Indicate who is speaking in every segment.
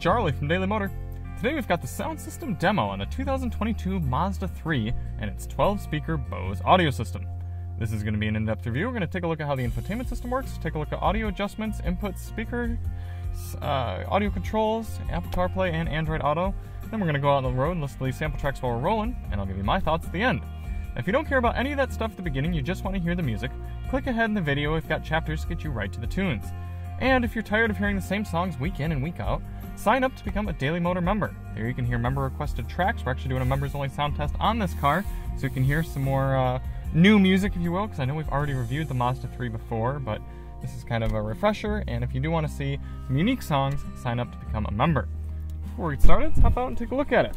Speaker 1: Charlie from Daily Motor. Today we've got the sound system demo on the 2022 Mazda 3 and its 12 speaker Bose audio system. This is going to be an in depth review. We're going to take a look at how the infotainment system works, take a look at audio adjustments, inputs, speaker, uh, audio controls, Apple CarPlay, and Android Auto. Then we're going to go out on the road and listen to these sample tracks while we're rolling, and I'll give you my thoughts at the end. If you don't care about any of that stuff at the beginning, you just want to hear the music, click ahead in the video. We've got chapters to get you right to the tunes. And if you're tired of hearing the same songs week in and week out, sign up to become a Daily Motor member. There you can hear member requested tracks. We're actually doing a members only sound test on this car, so you can hear some more uh, new music, if you will, because I know we've already reviewed the Mazda 3 before, but this is kind of a refresher. And if you do want to see some unique songs, sign up to become a member. Before we get started, let's hop out and take a look at it.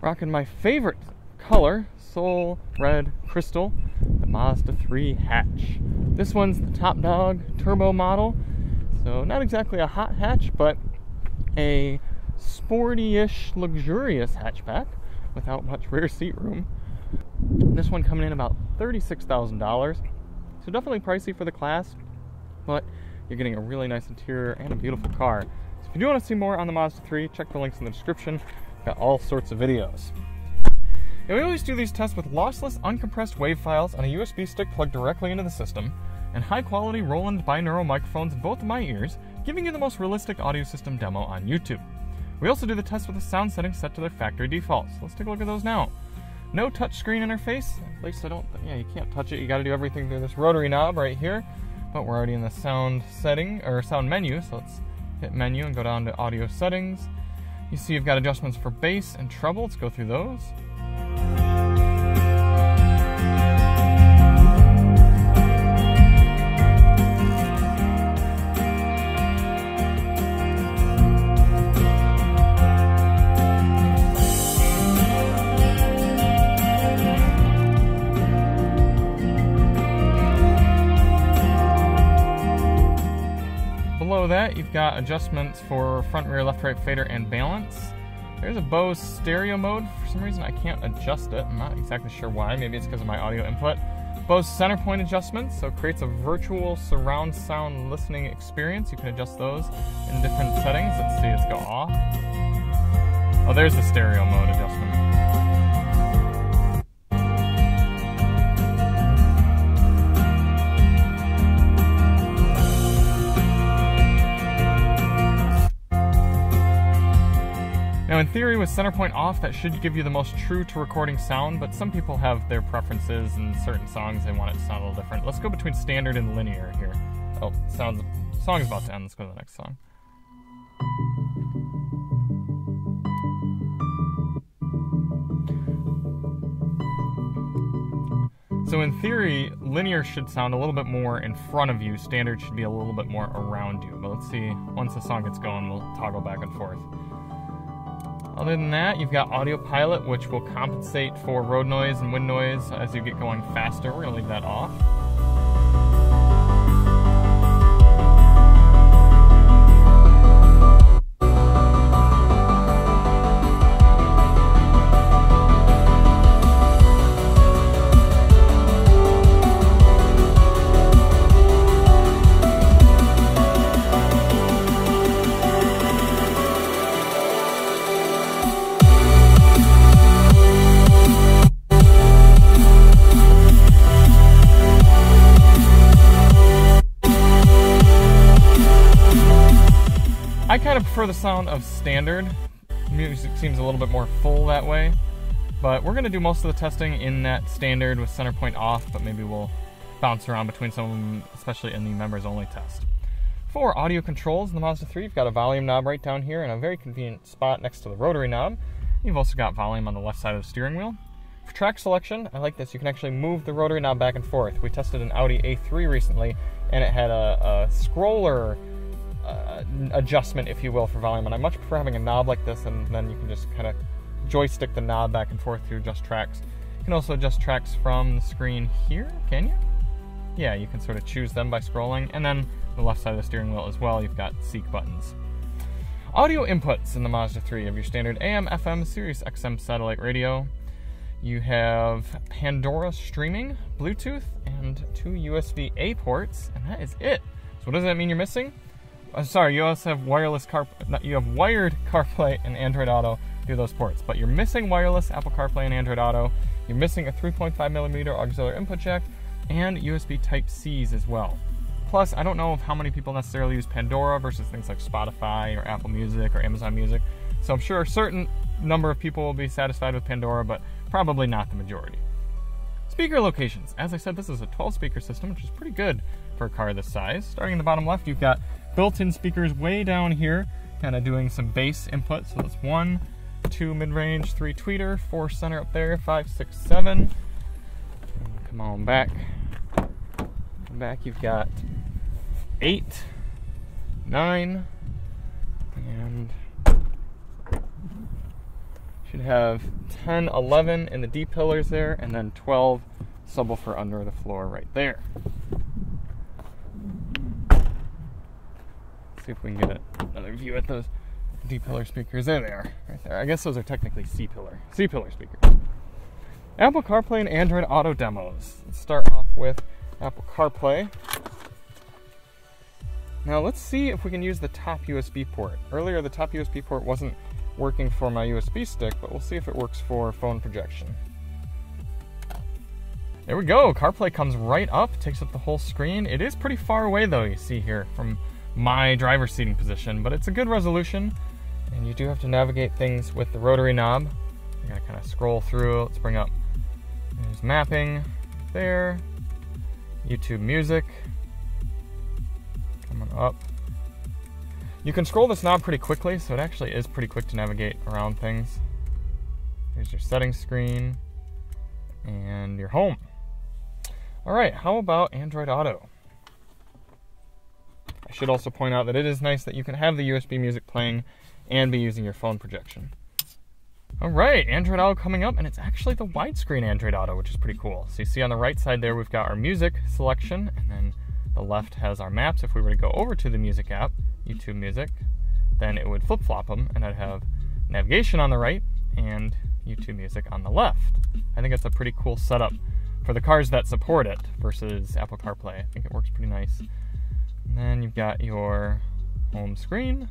Speaker 1: Rocking my favorite color, Soul Red Crystal, the Mazda 3 hatch. This one's the top dog turbo model, so not exactly a hot hatch, but a sporty-ish, luxurious hatchback without much rear seat room. This one coming in about $36,000, so definitely pricey for the class, but you're getting a really nice interior and a beautiful car. So if you do want to see more on the Mazda 3, check the links in the description. We've got all sorts of videos. And we always do these tests with lossless, uncompressed WAV files on a USB stick plugged directly into the system, and high quality Roland binaural microphones in both of my ears, giving you the most realistic audio system demo on YouTube. We also do the test with the sound settings set to their factory defaults. Let's take a look at those now. No touchscreen interface, at least I don't, yeah, you can't touch it. You gotta do everything through this rotary knob right here. But we're already in the sound setting, or sound menu, so let's hit menu and go down to audio settings. You see you've got adjustments for bass and treble, let's go through those. Below that, you've got adjustments for front, rear, left, right, fader, and balance. There's a Bose stereo mode. For some reason, I can't adjust it. I'm not exactly sure why. Maybe it's because of my audio input. Bose center point adjustments, so it creates a virtual surround sound listening experience. You can adjust those in different settings. Let's see, let's go off. Oh, there's the stereo mode adjustment. In theory, with center point off, that should give you the most true to recording sound, but some people have their preferences and certain songs. They want it to sound a little different. Let's go between standard and linear here. Oh, sounds song's about to end. Let's go to the next song. So in theory, linear should sound a little bit more in front of you. Standard should be a little bit more around you. But let's see, once the song gets going, we'll toggle back and forth. Other than that, you've got Audio Pilot, which will compensate for road noise and wind noise as you get going faster. We're to leave that off. The sound of standard. Music seems a little bit more full that way. But we're going to do most of the testing in that standard with center point off, but maybe we'll bounce around between some of them, especially in the members only test. For audio controls in the Mazda 3, you've got a volume knob right down here and a very convenient spot next to the rotary knob. You've also got volume on the left side of the steering wheel. For track selection, I like this. You can actually move the rotary knob back and forth. We tested an Audi A3 recently, and it had a, a scroller uh, adjustment, if you will, for volume. And I much prefer having a knob like this, and then you can just kind of joystick the knob back and forth to adjust tracks. You can also adjust tracks from the screen here, can you? Yeah, you can sort of choose them by scrolling. And then the left side of the steering wheel as well, you've got seek buttons. Audio inputs in the Mazda 3 of your standard AM, FM, Sirius XM satellite radio. You have Pandora streaming, Bluetooth, and two USB A ports, and that is it. So what does that mean you're missing? Sorry, you also have wireless car. You have wired CarPlay and Android Auto through those ports, but you're missing wireless Apple CarPlay and Android Auto. You're missing a 3.5 millimeter auxiliary input jack and USB Type C's as well. Plus, I don't know how many people necessarily use Pandora versus things like Spotify or Apple Music or Amazon Music. So I'm sure a certain number of people will be satisfied with Pandora, but probably not the majority. Speaker locations. As I said, this is a 12 speaker system, which is pretty good for a car this size. Starting in the bottom left, you've got built-in speakers way down here, kind of doing some bass input. So that's one, two mid-range, three tweeter, four center up there, five, six, seven. Come on back. Back you've got eight, nine, and should have 10, 11 in the D pillars there, and then 12 subwoofer under the floor right there. See if we can get another view at those D pillar speakers. There they are, right there. I guess those are technically C pillar, C pillar speakers. Apple CarPlay and Android Auto demos. Let's start off with Apple CarPlay. Now let's see if we can use the top USB port. Earlier the top USB port wasn't working for my USB stick, but we'll see if it works for phone projection. There we go, CarPlay comes right up, takes up the whole screen. It is pretty far away though, you see here, from my driver's seating position, but it's a good resolution, and you do have to navigate things with the rotary knob. You gotta kind of scroll through, let's bring up, there's mapping, there, YouTube music, coming up. You can scroll this knob pretty quickly, so it actually is pretty quick to navigate around things. Here's your settings screen and your home. All right, how about Android Auto? I should also point out that it is nice that you can have the USB music playing and be using your phone projection. All right, Android Auto coming up, and it's actually the widescreen Android Auto, which is pretty cool. So you see on the right side there, we've got our music selection, and then the left has our maps. If we were to go over to the music app, YouTube Music, then it would flip flop them, and I'd have navigation on the right and YouTube Music on the left. I think it's a pretty cool setup for the cars that support it versus Apple CarPlay. I think it works pretty nice. And then you've got your home screen.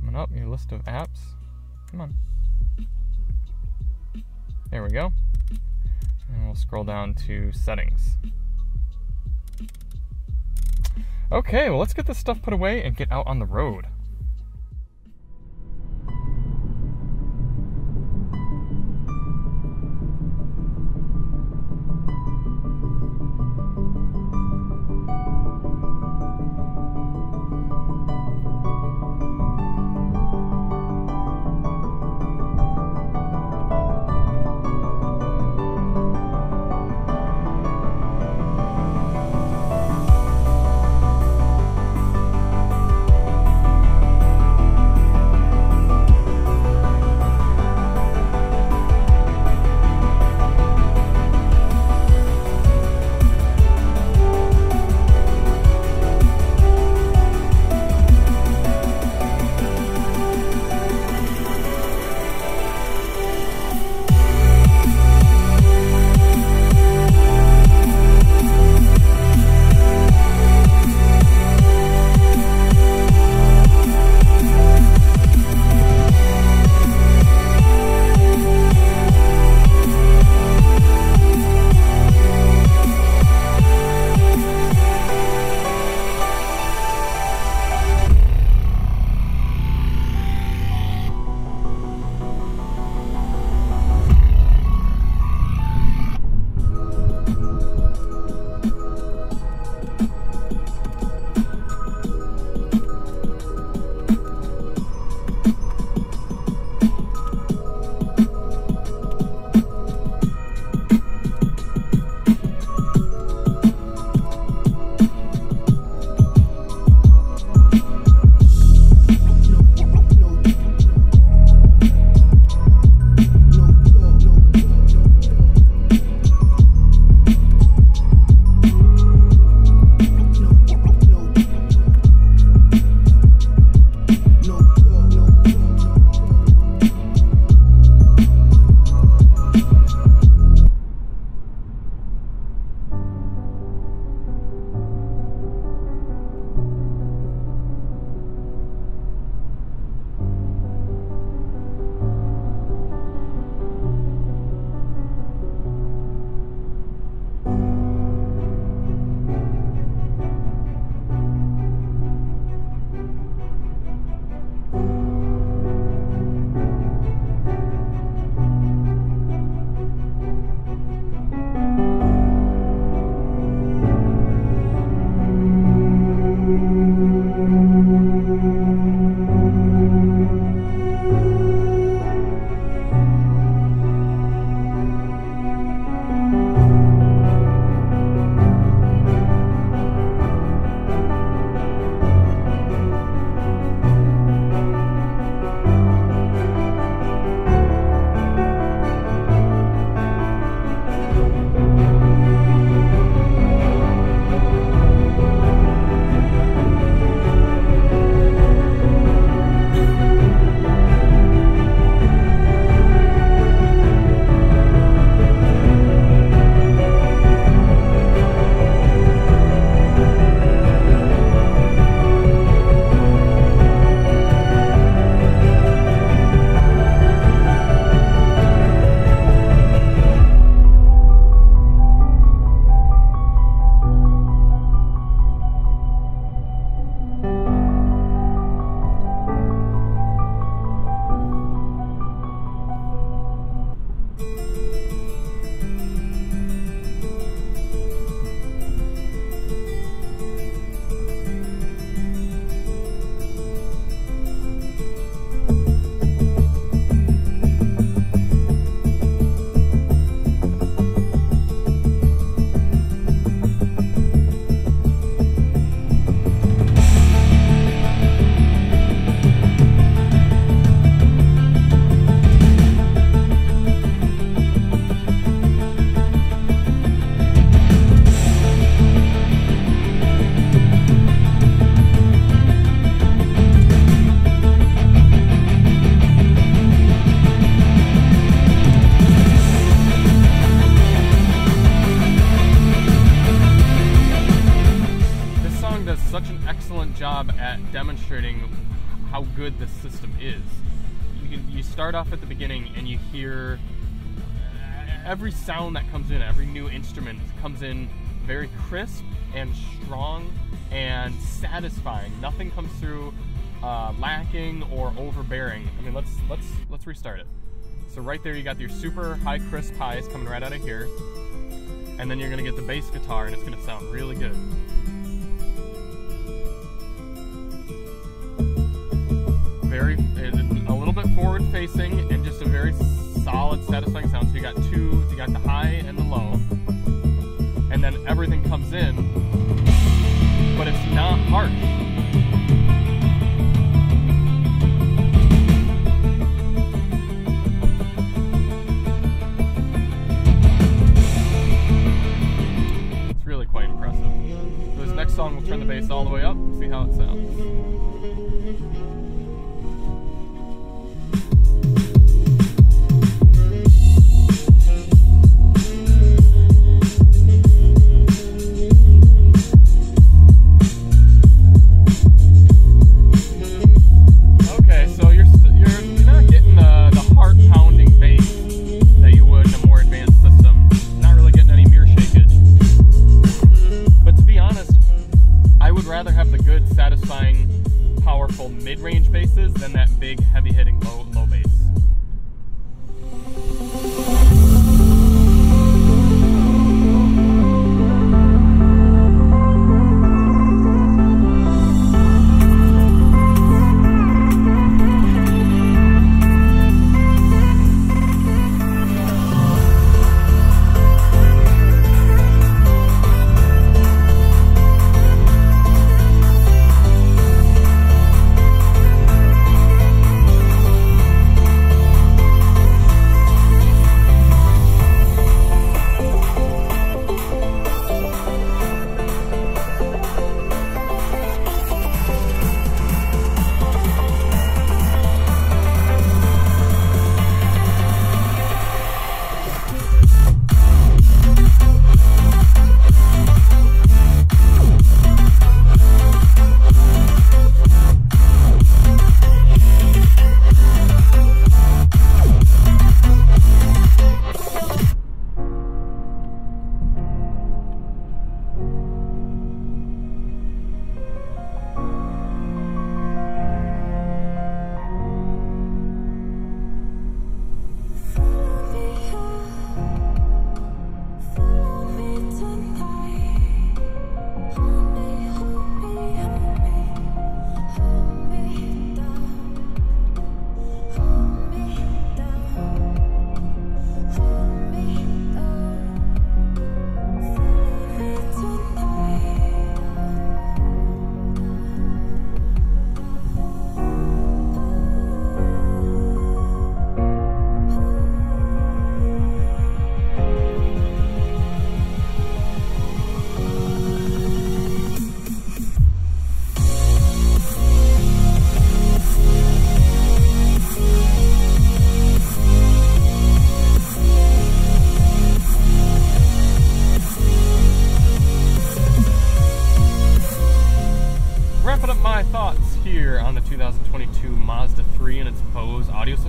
Speaker 1: Coming up, your list of apps. Come on. There we go. And we'll scroll down to settings. Okay, well, let's get this stuff put away and get out on the road. How good this system is. You you start off at the beginning and you hear every sound that comes in, every new instrument comes in very crisp and strong and satisfying. Nothing comes through uh, lacking or overbearing. I mean, let's let's let's restart it. So right there, you got your super high crisp highs coming right out of here, and then you're gonna get the bass guitar, and it's gonna sound really good. Very uh, a little bit forward facing, and just a very solid, satisfying sound. So you got two, you got the high and the low, and then everything comes in, but it's not harsh. It's really quite impressive. This next song, we'll turn the bass all the way up, see how it sounds. Mid-range basses than that big, heavy-hitting low low bass.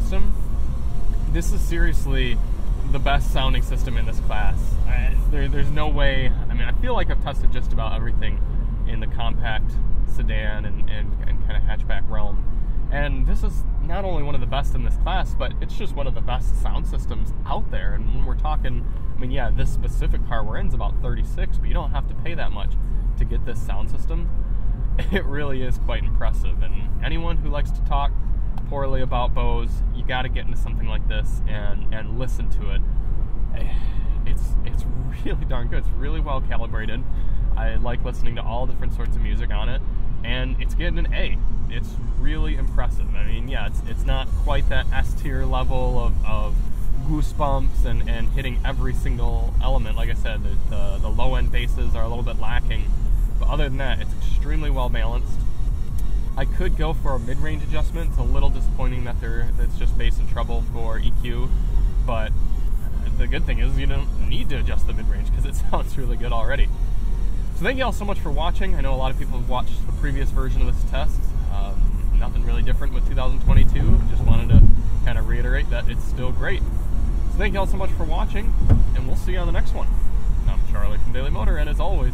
Speaker 1: System. This is seriously the best sounding system in this class. I, there, there's no way. I mean, I feel like I've tested just about everything in the compact sedan and, and, and kind of hatchback realm. And this is not only one of the best in this class, but it's just one of the best sound systems out there. And when we're talking, I mean, yeah, this specific car we're in is about 36, but you don't have to pay that much to get this sound system. It really is quite impressive. And anyone who likes to talk poorly about Bose, you got to get into something like this and, and listen to it. It's it's really darn good. It's really well calibrated. I like listening to all different sorts of music on it, and it's getting an A. It's really impressive. I mean, yeah, it's it's not quite that S tier level of, of goosebumps and, and hitting every single element. Like I said, the, the, the low end basses are a little bit lacking, but other than that, it's extremely well balanced. I could go for a mid range adjustment. It's a little disappointing that there that's just bass and treble for EQ, but the good thing is you don't need to adjust the mid range because it sounds really good already. So thank you all so much for watching. I know a lot of people have watched the previous version of this test. Um, nothing really different with 2022. Just wanted to kind of reiterate that it's still great. So thank you all so much for watching, and we'll see you on the next one. I'm Charlie from Daily Motor, and as always,